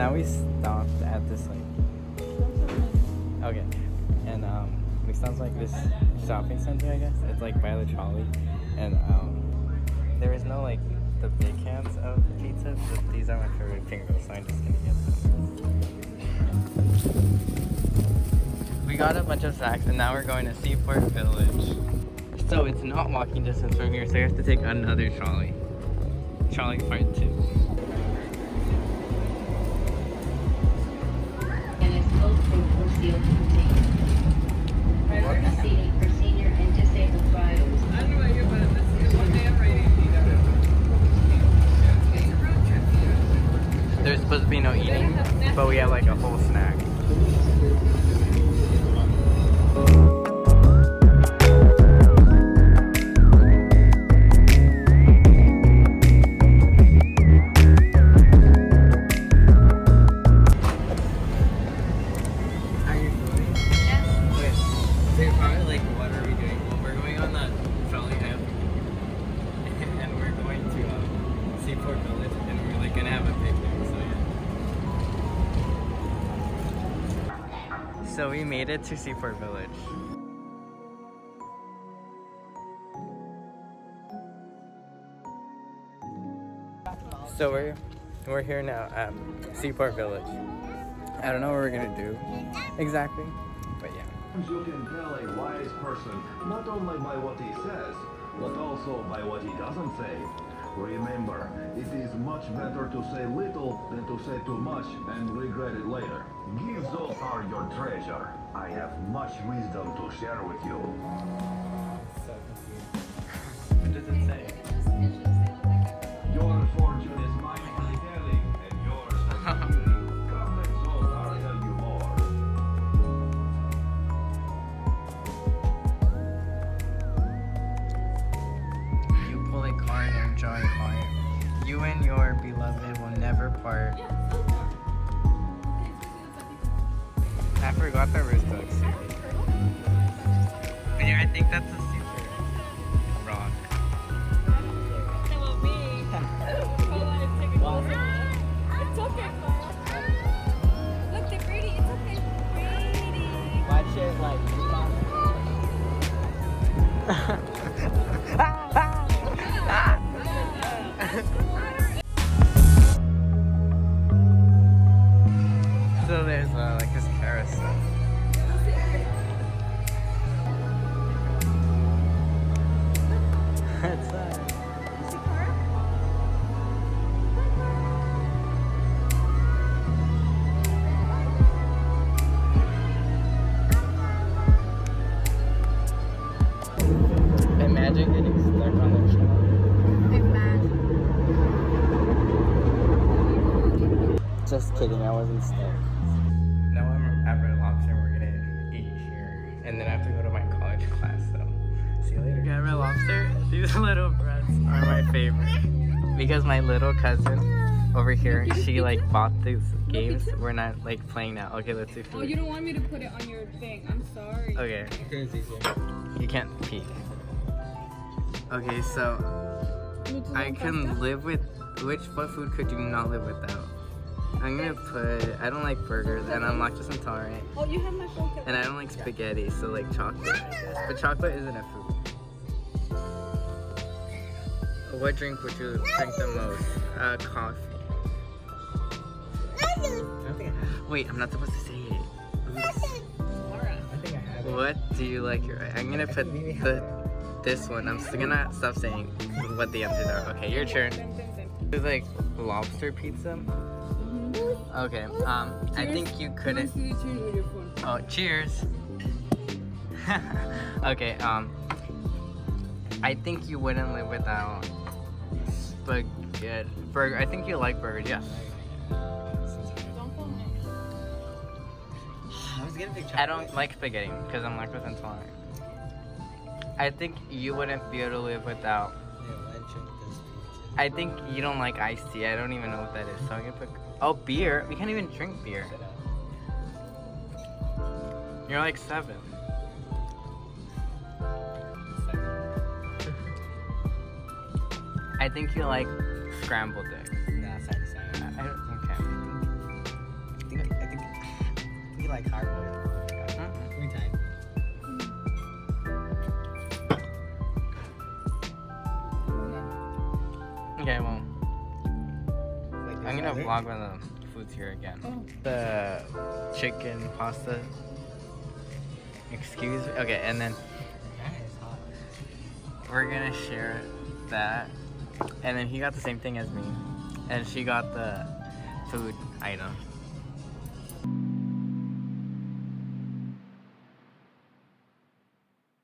now we stopped at this like okay, and um we stopped like this shopping center I guess. It's like by the trolley, and um there is no like the big cans of pizza, but these are my favorite Pringles, so I'm just gonna get them. We got a bunch of snacks, and now we're going to Seaport Village. So it's not walking distance from here, so you have to take another trolley. Trolley part two. There's supposed to be no eating, but we have like a whole snack. So we made it to Seaport Village. So we're we're here now at Seaport Village. I don't know what we're gonna do exactly, but yeah. You can tell a wise person not only by what he says, but also by what he doesn't say. Remember, it is much better to say little than to say too much and regret it later. Give Zoltar your treasure. I have much wisdom to share with you. So You and your beloved will never part. I forgot that we're. Yeah, I think that's kidding, I wasn't stuck. Now I'm at Red Lobster we're gonna eat here. And then I have to go to my college class, so see you later. At Red Lobster, these little breads are my favorite. Because my little cousin over here, she like bought these games. We're not like playing now. Okay, let's see. Oh, you don't want me to put it on your thing. I'm sorry. Okay. You can't peek. Okay, so I can live with which what food could you not live without? I'm gonna put I don't like burgers and I'm lactose intolerant Oh, you have my phone. and I don't like spaghetti, so like chocolate I guess. But chocolate isn't a food. What drink would you drink the most? Uh coffee. Wait, I'm not supposed to say it. Laura. What do you like? Your I'm gonna put the this one. I'm still gonna stop saying what the answers are. Okay, your turn. It's like lobster pizza. Okay. Um, I think you couldn't. Don't see you with your phone. Oh, cheers. okay. Um, I think you wouldn't live without spaghetti. Burger. I think you like burgers. Yes. Don't phone me. I was gonna pick I don't like spaghetti because I'm lactose intolerant. I think you wouldn't be able to live without. I think you don't like iced tea. I don't even know what that is. So I'm gonna put. Oh, beer. We can't even drink beer. You're like seven. I think you like scrambled eggs. Nah, sorry, sorry. I I don't. Okay. like hard boiled. Mm-mm. Every time. Okay, I'm gonna vlog when the food's here again. Oh. The chicken pasta. Excuse me. Okay, and then That is hot. we're gonna share that. And then he got the same thing as me, and she got the food item.